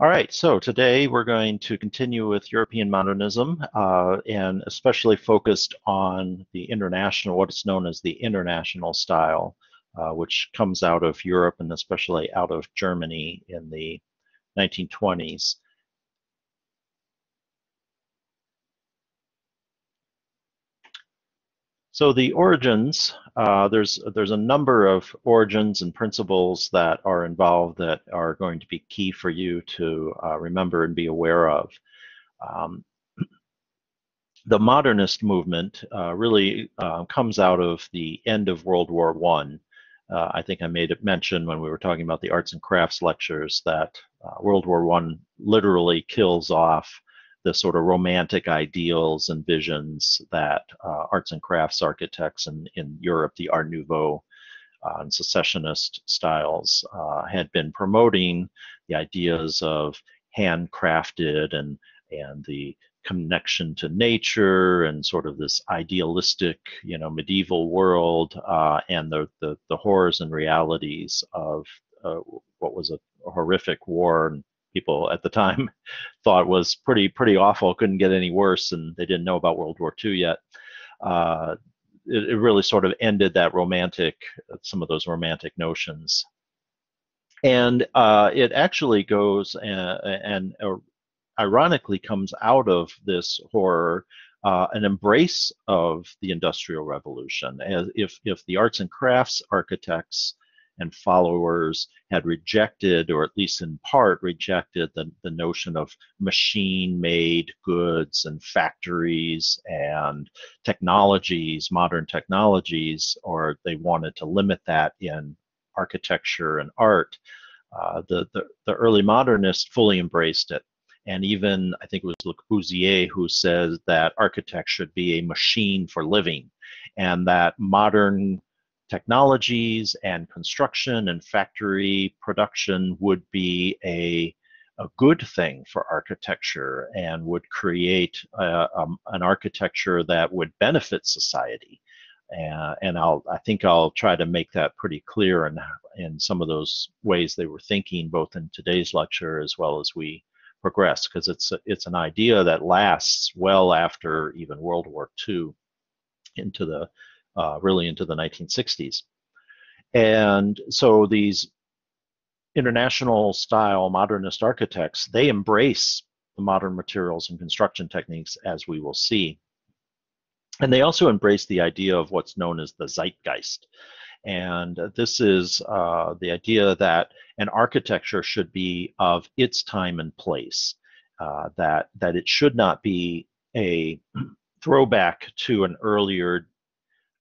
All right, so today we're going to continue with European modernism uh, and especially focused on the international, what is known as the international style, uh, which comes out of Europe and especially out of Germany in the 1920s. So the origins, uh, there's there's a number of origins and principles that are involved that are going to be key for you to uh, remember and be aware of. Um, the modernist movement uh, really uh, comes out of the end of World War One. Uh, I think I made it mention when we were talking about the arts and crafts lectures that uh, World War One literally kills off the sort of romantic ideals and visions that uh, arts and crafts architects in, in Europe, the Art Nouveau uh, and secessionist styles, uh, had been promoting the ideas of handcrafted and and the connection to nature and sort of this idealistic, you know, medieval world uh, and the, the, the horrors and realities of uh, what was a, horrific war and people at the time thought was pretty pretty awful. Couldn't get any worse, and they didn't know about World War II yet. Uh, it, it, really sort of ended that romantic, some of those romantic notions. And uh, it actually goes and, and uh, ironically comes out of this horror uh, an embrace of the Industrial Revolution. As if if the arts and crafts architects and followers had rejected, or at least in part rejected, the, the notion of machine made goods and factories and technologies, modern technologies, or they wanted to limit that in architecture and art. Uh, the, the, the early modernists fully embraced it. And even, I think it was Le Corbusier who says that architecture should be a machine for living and that modern technologies and construction and factory production would be a, a good thing for architecture and would create um, an architecture that would benefit society. Uh, and I'll, I think I'll try to make that pretty clear in, in some of those ways they were thinking, both in today's lecture as well as we progress, because it's it's an idea that lasts well after even World War II into the uh, really into the 1960s. And so these international style modernist architects, they embrace the modern materials and construction techniques as we will see. And they also embrace the idea of what's known as the zeitgeist. And this is uh, the idea that an architecture should be of its time and place, uh, that, that it should not be a throwback to an earlier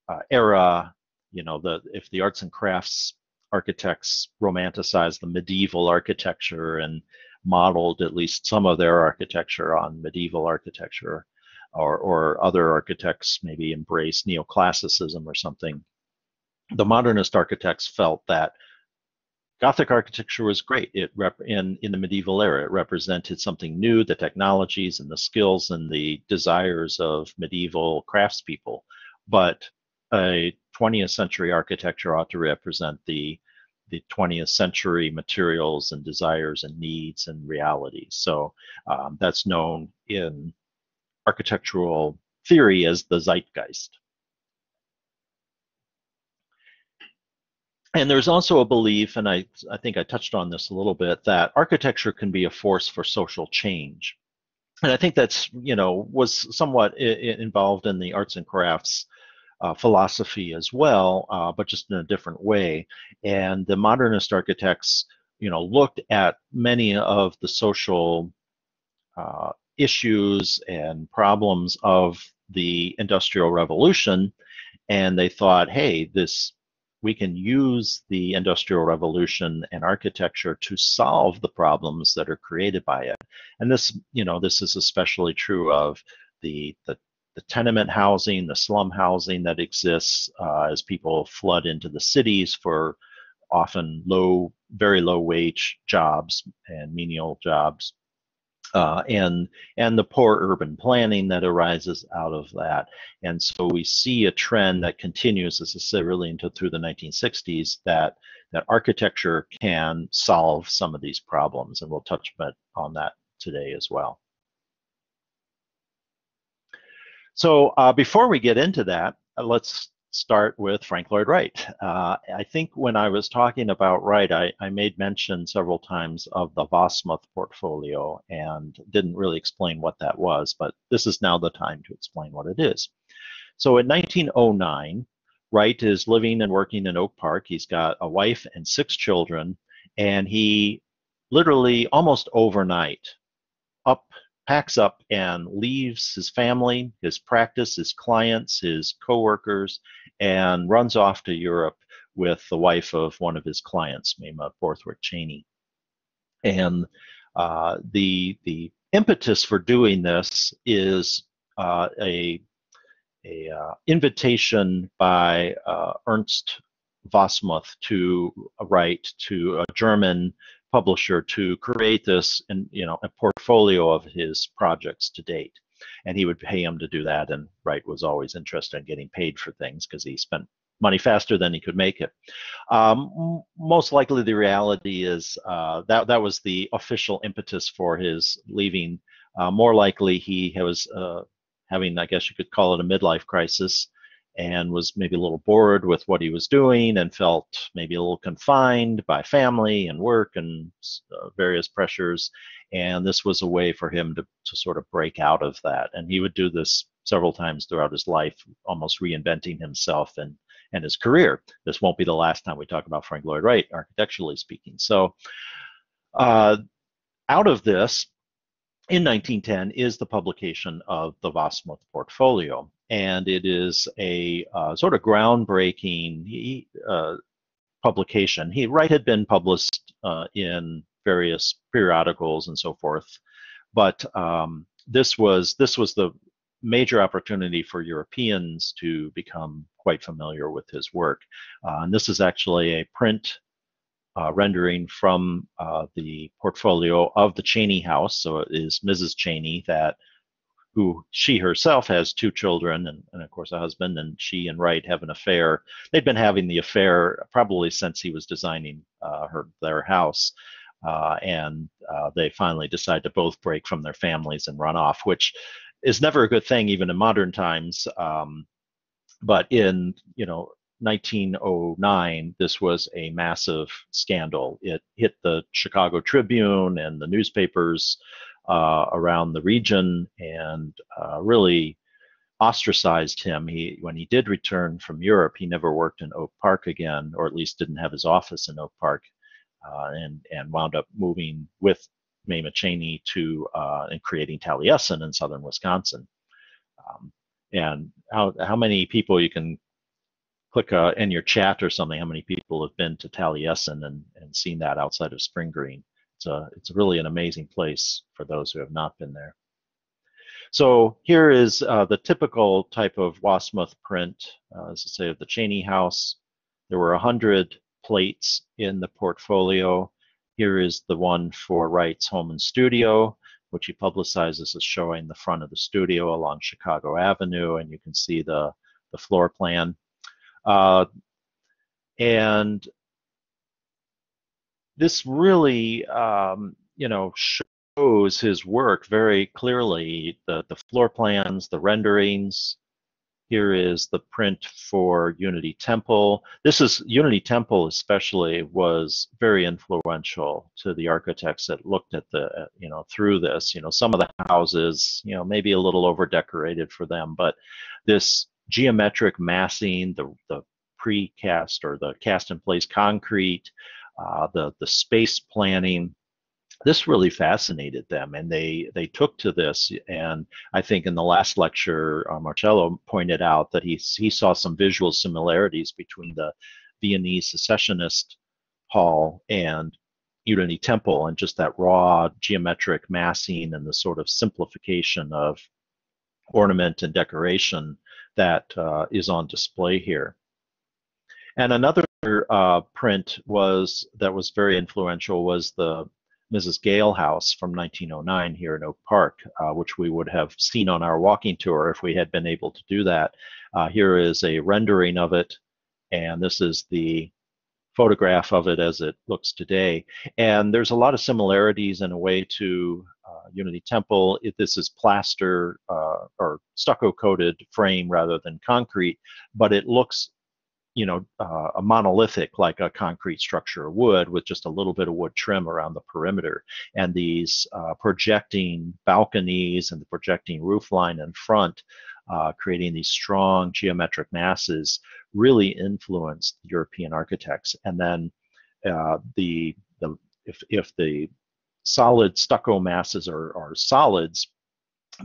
uh, era, you know, the if the arts and crafts architects romanticized the medieval architecture and modeled at least some of their architecture on medieval architecture, or, or other architects maybe embrace neoclassicism or something. The modernist architects felt that Gothic architecture was great. It rep- in in the medieval era, it represented something new, the technologies and the skills and the desires of medieval craftspeople. But a 20th century architecture ought to represent the the 20th century materials and desires and needs and realities. So um, that's known in architectural theory as the zeitgeist. And there's also a belief, and I, I think I touched on this a little bit, that architecture can be a force for social change. And I think that's, you know, was somewhat involved in the arts and crafts uh, philosophy as well, uh, but just in a different way. And the modernist architects, you know, looked at many of the social uh, issues and problems of the Industrial Revolution, and they thought, hey, this we can use the Industrial Revolution and architecture to solve the problems that are created by it. And this, you know, this is especially true of the the the tenement housing, the slum housing that exists uh, as people flood into the cities for often low, very low wage jobs and menial jobs. uh, and and the poor urban planning that arises out of that. And so we see a trend that continues, as I said, really into through the 1960s, that that architecture can solve some of these problems, and we'll touch on that today as well. So uh, before we get into that, uh, let's start with Frank Lloyd Wright. Uh, I think when I was talking about Wright, I, I, made mention several times of the Wasmuth portfolio and didn't really explain what that was, but this is now the time to explain what it is. So in 1909, Wright is living and working in Oak Park. He's got a wife and six children, and he literally almost overnight up packs up and leaves his family, his practice, his clients, his coworkers, and runs off to Europe with the wife of one of his clients, Mamah Borthwick Cheney. And uh, the the impetus for doing this is uh, a a uh, invitation by uh, Ernst Wasmuth to write to a German publisher to create this and you know a portfolio of his projects to date. And he would pay him to do that and wright was always interested in getting paid for things because he spent money faster than he could make it. Um, most likely the reality is uh, that that was the official impetus for his leaving. Uh, more likely he was uh, having i guess you could call it a midlife crisis and was maybe a little bored with what he was doing and felt maybe a little confined by family and work and uh, various pressures. And this was a way for him to, to sort of break out of that. And he would do this several times throughout his life, almost reinventing himself and, and his career. This won't be the last time we talk about Frank Lloyd Wright, architecturally speaking. So, uh, out of this, in 1910 is the publication of the Wasmuth portfolio and it is a uh, sort of groundbreaking uh, publication. He Wright had been published uh, in various periodicals and so forth, but um, this was this was the major opportunity for Europeans to become quite familiar with his work. Uh, and this is actually a print uh, rendering from uh, the portfolio of the Cheney house. So it is Mrs. Cheney that who she herself has two children and, and of course a husband, and she and Wright have an affair. They'd been having the affair probably since he was designing uh, her their house. Uh, and uh, they finally decide to both break from their families and run off, which is never a good thing, even in modern times. Um, but in you know 1909, this was a massive scandal. It hit the Chicago Tribune and the newspapers around the region and uh, really ostracized him. He, when he did return from Europe, he never worked in Oak Park again, or at least didn't have his office in Oak Park, uh, and and wound up moving with Mamah Cheney to uh, and creating Taliesin in southern Wisconsin. Um, and how how many people you can click uh, in your chat or something? How many people have been to Taliesin and and seen that outside of Spring Green? It's a it's really an amazing place for those who have not been there. So here is uh, the typical type of Wasmuth print, uh, as I say, of the Cheney House. There were 100 plates in the portfolio. Here is the one for Wright's home and studio, which he publicizes as showing the front of the studio along Chicago Avenue, and you can see the, the floor plan. Uh, and this really, um, you know, shows his work very clearly. The the floor plans, the renderings. Here is the print for Unity Temple. This is Unity Temple, especially, was very influential to the architects that looked at the, uh, you know, through this. You know, some of the houses, you know, maybe a little over decorated for them, but this geometric massing, the the precast or the cast in place concrete, uh, the the space planning. This really fascinated them, and they they took to this. And I think in the last lecture, uh, Marcello pointed out that he he saw some visual similarities between the Viennese Secessionist Hall and Unity Temple, and just that raw geometric massing and the sort of simplification of ornament and decoration that uh, is on display here. And another uh, print was that was very influential was the Mrs. Gale House from 1909 here in Oak Park, uh, which we would have seen on our walking tour if we had been able to do that. Uh, here is a rendering of it, and this is the photograph of it as it looks today. And there's a lot of similarities in a way to uh, Unity Temple. It, this is plaster uh, or stucco coated frame rather than concrete, but it looks you know, uh, a monolithic like a concrete structure would with just a little bit of wood trim around the perimeter. And these uh, projecting balconies and the projecting roof line in front, uh, creating these strong geometric masses, really influenced European architects. And then uh, the, the if, if the solid stucco masses are, are solids,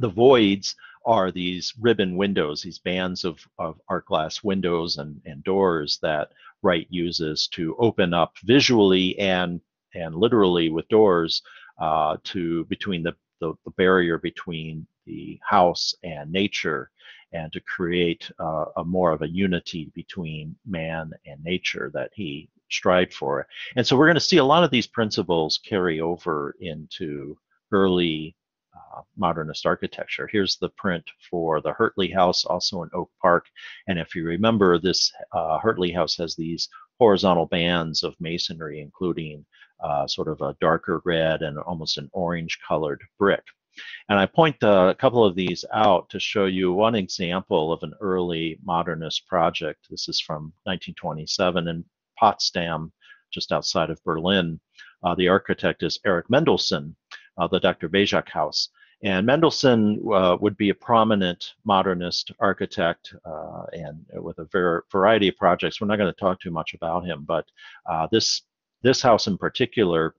the voids are these ribbon windows, these bands of, of art glass windows and, and doors that Wright uses to open up visually and and literally with doors uh, to between the, the, the, barrier between the house and nature and to create uh, a more of a unity between man and nature that he strived for. And so we're going to see a lot of these principles carry over into early modernist architecture. Here's the print for the Heurtley House, also in Oak Park. And if you remember, this uh, Heurtley House has these horizontal bands of masonry, including uh, sort of a darker red and almost an orange colored brick. And I point a couple of these out to show you one example of an early modernist project. This is from 1927 in Potsdam, just outside of Berlin. Uh, the architect is Erich Mendelsohn uh, the Dr. Bejach House. And Mendelsohn uh, would be a prominent modernist architect uh, and with a ver variety of projects. We're not going to talk too much about him, but uh, this this house in particular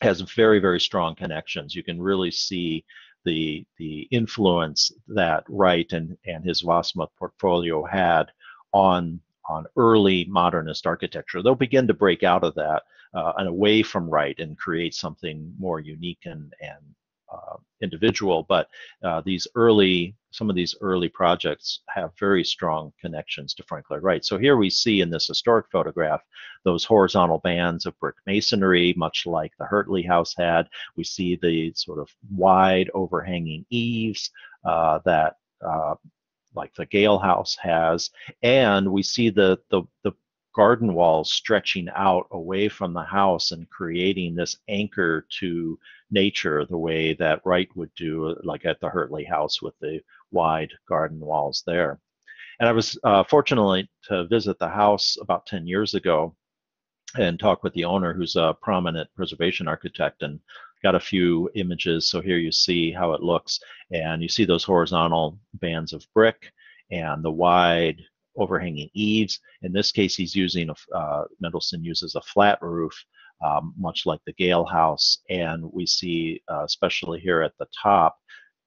has very very strong connections. You can really see the the influence that Wright and and his Wasmuth portfolio had on on early modernist architecture. They'll begin to break out of that uh, and away from Wright and create something more unique and, and uh, individual. But uh, these early, some of these early projects have very strong connections to Frank Lloyd Wright. So here we see in this historic photograph those horizontal bands of brick masonry, much like the Heurtley House had. We see the sort of wide overhanging eaves uh, that uh, like the Gale House has, and we see the the, the garden walls stretching out away from the house and creating this anchor to nature the way that Wright would do, like at the Heurtley house with the wide garden walls there. And I was uh, fortunate to visit the house about 10 years ago and talk with the owner, who's a prominent preservation architect, and got a few images. So here you see how it looks, and you see those horizontal bands of brick and the wide overhanging eaves. In this case, he's using a, uh, uses a flat roof, um, much like the Gale House. And we see, uh, especially here at the top,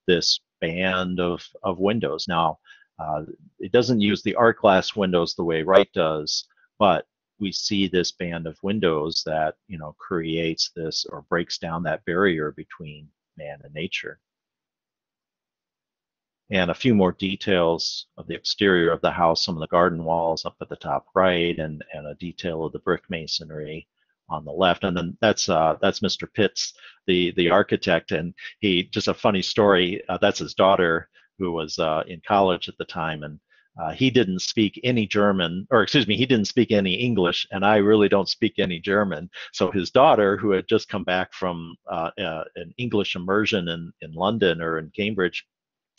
this band of, of windows. Now, uh, it doesn't use the art glass windows the way Wright does, but we see this band of windows that you know creates this or breaks down that barrier between man and nature and a few more details of the exterior of the house, some of the garden walls up at the top right, and, and a detail of the brick masonry on the left. And then that's uh, that's Mr. Pitts, the the architect, and he just a funny story. Uh, that's his daughter who was uh, in college at the time, and uh, he didn't speak any German, or excuse me, he didn't speak any English, and I really don't speak any German. So his daughter, who had just come back from uh, uh, an English immersion in in London or in Cambridge,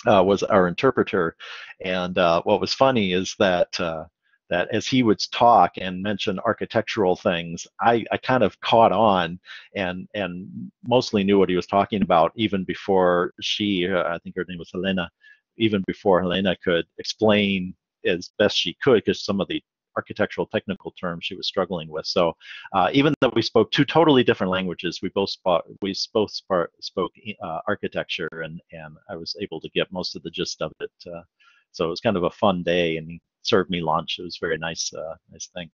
uh, was our interpreter. And uh, what was funny is that uh, that as he would talk and mention architectural things, I, I kind of caught on and and mostly knew what he was talking about even before she, uh, I think her name was Helena, even before Helena could explain as best she could because some of the architectural technical terms she was struggling with. So uh, even though we spoke two totally different languages, we both we both spoke uh, architecture, and and I was able to get most of the gist of it. Uh, so it was kind of a fun day, and he served me lunch. It was very nice, uh, nice thing.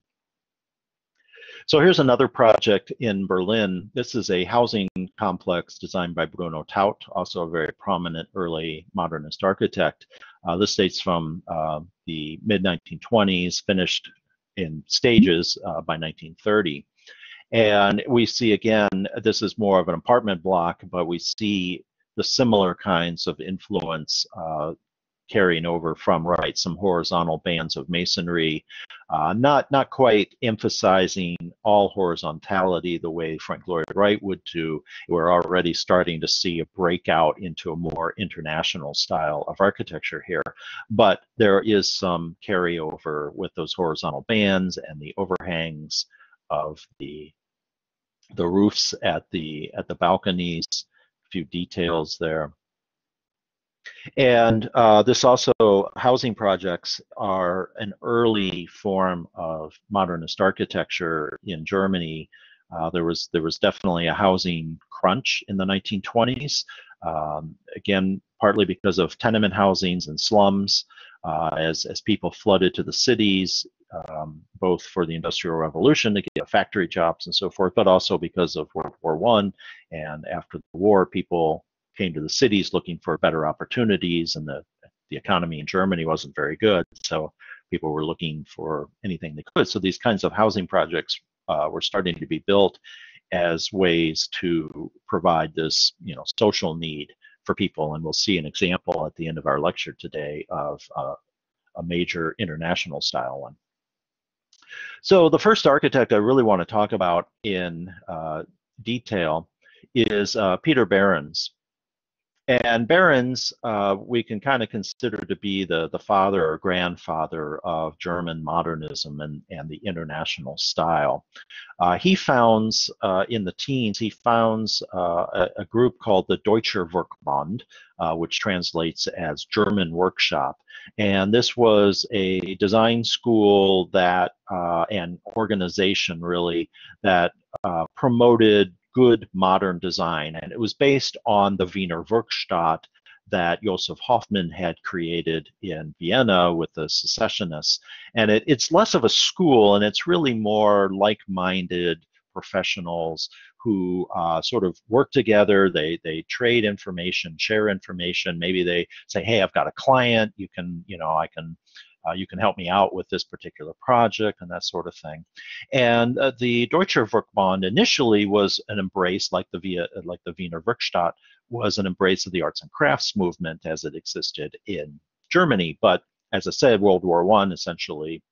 So here's another project in Berlin. This is a housing complex designed by Bruno Taut, also a very prominent early modernist architect. Uh, this dates from uh, the mid 1920s, finished in stages uh, by 1930. And we see again, this is more of an apartment block, but we see the similar kinds of influence uh, carrying over from Wright, some horizontal bands of masonry, uh, not not quite emphasizing all horizontality the way Frank Lloyd Wright would do. We're already starting to see a breakout into a more international style of architecture here, but there is some carryover with those horizontal bands and the overhangs of the the roofs at the at the balconies. A few details there. And uh, this also, housing projects are an early form of modernist architecture in Germany. Uh, there was there was definitely a housing crunch in the 1920s. Um, again, partly because of tenement housings and slums, uh, as as people flooded to the cities, um, both for the Industrial Revolution to get factory jobs and so forth, but also because of World War One and after the war, people came to the cities looking for better opportunities, and the the economy in Germany wasn't very good, so people were looking for anything they could. So these kinds of housing projects uh, were starting to be built as ways to provide this, you know, social need for people. And we'll see an example at the end of our lecture today of uh, a major international style one. So the first architect I really want to talk about in uh, detail is uh, Peter Behrens. And Behrens, uh, we can kind of consider to be the, the father or grandfather of German modernism and, and the international style. Uh, he founds, uh, in the teens, he founds uh, a, a, group called the Deutscher Werkbund, uh, which translates as German Workshop. And this was a design school that, uh, organization really, that promoted good modern design. And it was based on the Wiener Werkstatt that Josef Hoffmann had created in Vienna with the secessionists. And it, it's less of a school and it's really more like minded professionals who uh, sort of work together. They they trade information, share information. Maybe they say, "Hey, I've got a client. You can, you know, I can uh, you can help me out with this particular project and that sort of thing. And uh, the Deutsche Werkbund initially was an embrace, like the Via, like the Wiener Werkstatt, was an embrace of the arts and crafts movement as it existed in Germany. But as I said, World War One essentially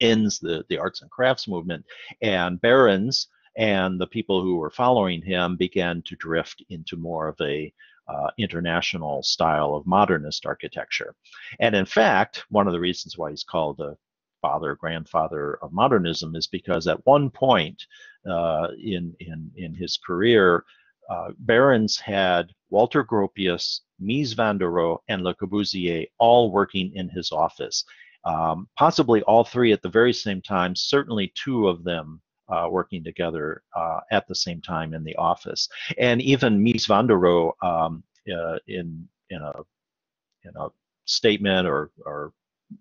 ends the, the arts and crafts movement, and Behrens and the people who were following him began to drift into more of a uh, international style of modernist architecture. And in fact, one of the reasons why he's called the father, grandfather of modernism is because at one point uh, in, in, in his career, uh, Behrens had Walter Gropius, Mies van der Rohe, and Le Corbusier all working in his office. Um, possibly all three at the very same time, certainly two of them uh, working together uh, at the same time in the office. And even Mies van der Rohe um, uh, in in a in a statement or or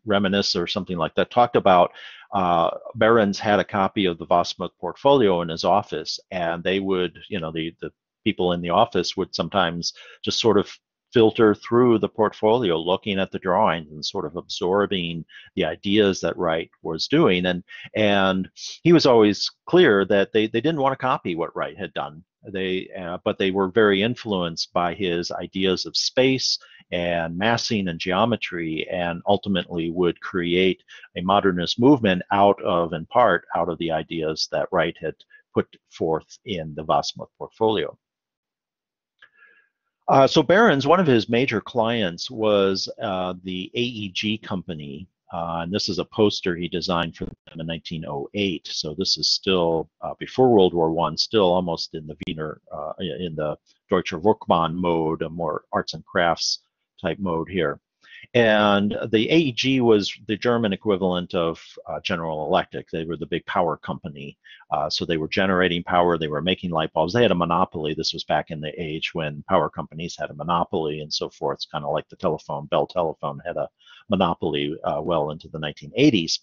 reminisce or something like that talked about uh, Behrens had a copy of the Wasmuth portfolio in his office, and they would, you know, the the people in the office would sometimes just sort of filter through the portfolio, looking at the drawings and sort of absorbing the ideas that Wright was doing. And and he was always clear that they, they didn't want to copy what Wright had done. They uh, but they were very influenced by his ideas of space and massing and geometry, and ultimately would create a modernist movement out of, in part, out of the ideas that Wright had put forth in the Wasmuth portfolio. Uh, so Behrens, one of his major clients was uh, the AEG company, uh, and this is a poster he designed for them in 1908. So this is still uh, before World War One, still almost in the Wiener, uh, in the Deutscher Werkbund mode, a more arts and crafts type mode here. And the AEG was the German equivalent of uh, General Electric. They were the big power company. Uh, so they were generating power, they were making light bulbs. They had a monopoly. This was back in the age when power companies had a monopoly and so forth. It's kind of like the telephone. Bell Telephone had a monopoly uh, well into the 1980s.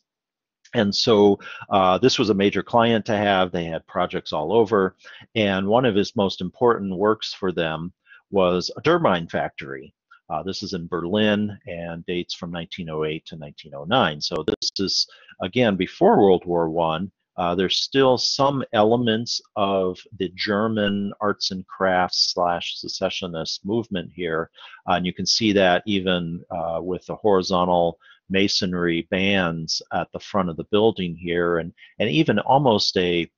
And so uh, this was a major client to have. They had projects all over. And one of his most important works for them was a turbine factory. Uh, this is in Berlin and dates from 1908 to 1909. So this is, again, before World War One. Uh, there's still some elements of the German arts and crafts slash secessionist movement here. Uh, and you can see that even uh, with the horizontal masonry bands at the front of the building here, and, and even almost a,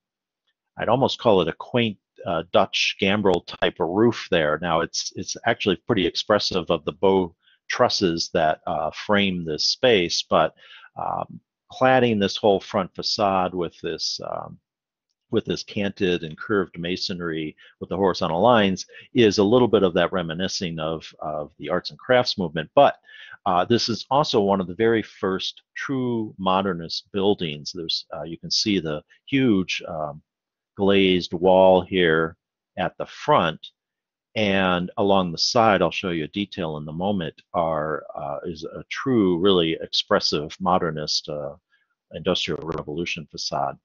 I'd almost call it a quaint uh, Dutch gambrel type of roof there. Now it's it's actually pretty expressive of the bow trusses that uh, frame this space, but um, cladding this whole front facade with this um, with this canted and curved masonry with the horizontal lines is a little bit of that reminiscing of, of the arts and crafts movement. But uh, this is also one of the very first true modernist buildings. There's uh, you can see the huge um, glazed wall here at the front and along the side, I'll show you a detail in the moment, are uh, is a true, really expressive modernist uh, industrial revolution facade.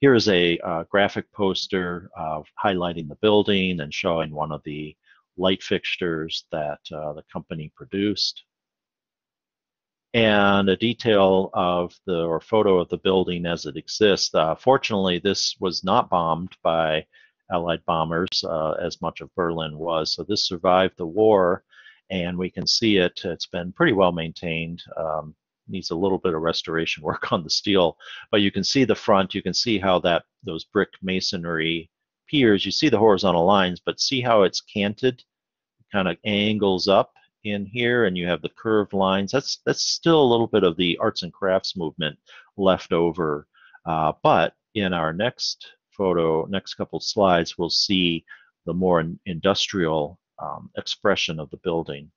Here is a uh, graphic poster highlighting the building and showing one of the light fixtures that uh, the company produced. And a detail of the, or photo of the building as it exists. Uh, fortunately, this was not bombed by Allied bombers, uh, as much of Berlin was. So this survived the war, and we can see it. It's been pretty well maintained. Um, needs a little bit of restoration work on the steel, but you can see the front. You can see how that those brick masonry piers. You see the horizontal lines, but see how it's canted, kind of angles up in here, and you have the curved lines. That's that's still a little bit of the arts and crafts movement left over. Uh, but in our next photo, next couple slides, we'll see the more industrial um, expression of the building.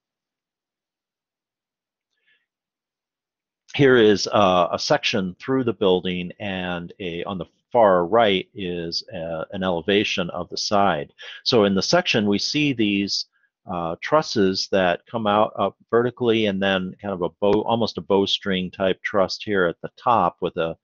Here is uh, a section through the building and a on the far right is a, uh, an elevation of the side. So in the section we see these uh, trusses that come out up vertically and then kind of a bow, almost a bowstring type truss here at the top with a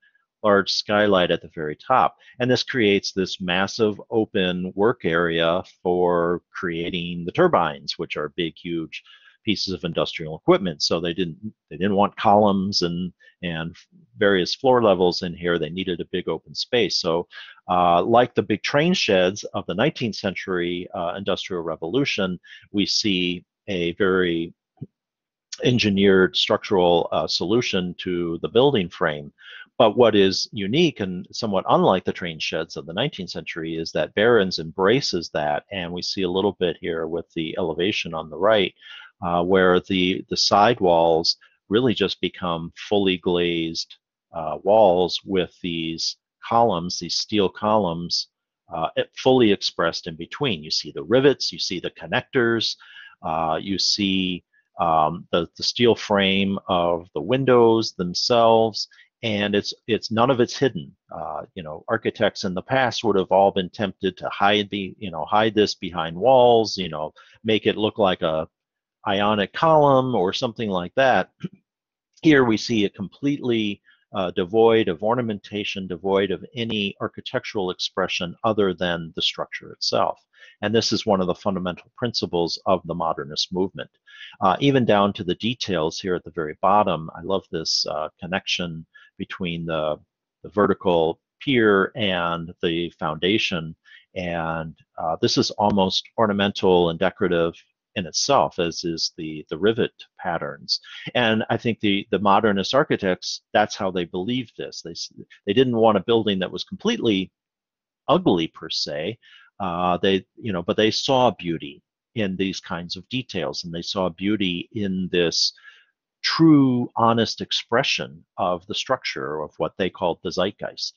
large skylight at the very top. And this creates this massive open work area for creating the turbines, which are big, huge pieces of industrial equipment. So they didn't they didn't want columns and and various floor levels in here. They needed a big open space. So uh, like the big train sheds of the 19th century uh, industrial revolution, we see a very engineered structural uh, solution to the building frame but what is unique and somewhat unlike the train sheds of the 19th century is that Behrens embraces that, and we see a little bit here with the elevation on the right, uh, where the, the side walls really just become fully glazed uh, walls with these columns, these steel columns, uh, fully expressed in between. You see the rivets, you see the connectors, uh, you see um, the, the steel frame of the windows themselves, and it's it's none of it's hidden. Uh, you know, architects in the past would have all been tempted to hide the you know hide this behind walls, you know, make it look like a ionic column or something like that. Here we see a completely uh, devoid of ornamentation, devoid of any architectural expression other than the structure itself. And this is one of the fundamental principles of the modernist movement. Uh, even down to the details here at the very bottom, I love this uh, connection between the, the vertical pier and the foundation. And uh, this is almost ornamental and decorative in itself, as is the, the rivet patterns. And I think the, the modernist architects, that's how they believed this. They, they didn't want a building that was completely ugly per se. Uh, they, you know, but they saw beauty in these kinds of details, and they saw beauty in this true, honest expression of the structure of what they called the zeitgeist.